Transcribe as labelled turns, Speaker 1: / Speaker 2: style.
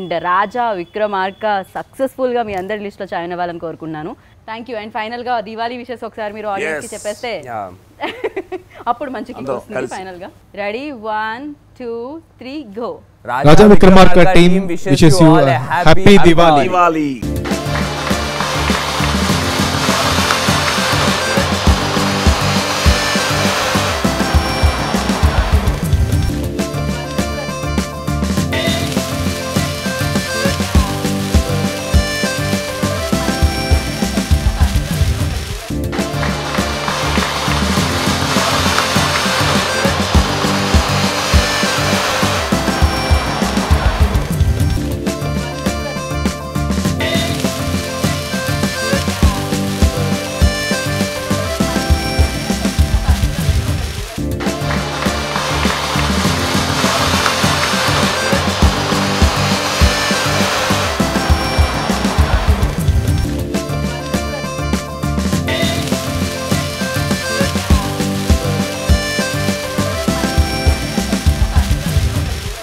Speaker 1: And రాజా విక్రమార్క సక్సెస్ఫుల్గా మీ అందరి లిస్ట్లో జాయిన్ అవ్వాలని కోరుకున్నాను. థ్యాంక్ యూ అండ్ ఫైనల్గా దివాళీ విషయస్ ఒకసారి మీరు
Speaker 2: ఆడియన్స్కి
Speaker 1: చెప్పేస్తే అప్పుడు మంచి వస్తుంది ఫైనల్గా ready one two three go
Speaker 3: Raja Vikramarka team wishes you